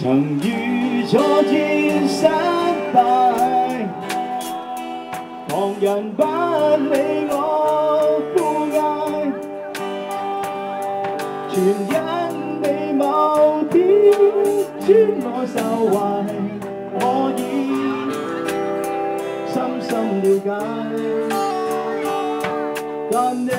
曾遇挫折失敗，旁人不理我枯艾，全因你某天穿我受懷，我已深深了解，但你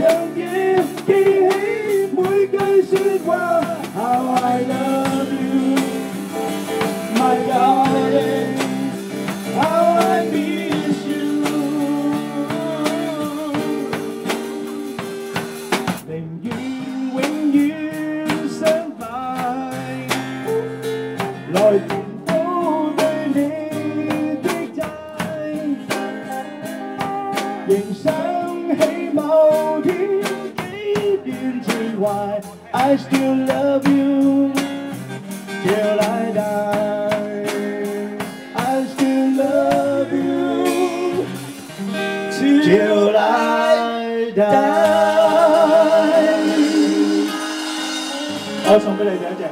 chẳng kiếm khi hít mỗi cây xuyên qua how I love you my darling. How I miss you. Tình duyên vĩnh viễn trái, lại lời Hãy 补对你的债。仍想起某天几段情怀，I still love you till I die. I still love you till I die. 我送俾你哋一